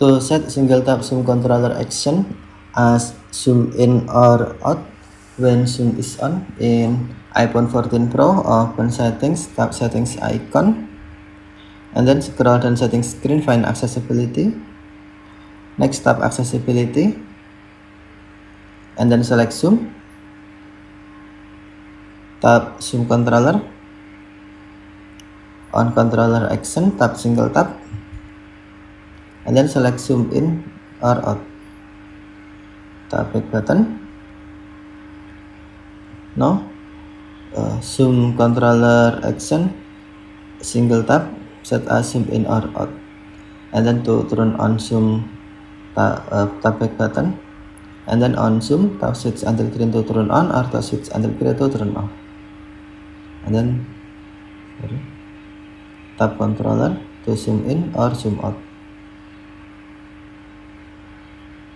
To set single tap zoom controller action as zoom in or out when zoom is on in iPhone 14 Pro. Open settings tap settings icon and then scroll down settings screen find accessibility. Next tap accessibility and then select zoom. Tap zoom controller. On controller action tap single tap and then select zoom in or out. Tap back button now uh, zoom controller action single tap set as zoom in or out. And then to turn on zoom tap, uh, tap back button. And then on zoom tap switch until green to turn on or tap switch until green to turn off. And then tap controller to zoom in or zoom out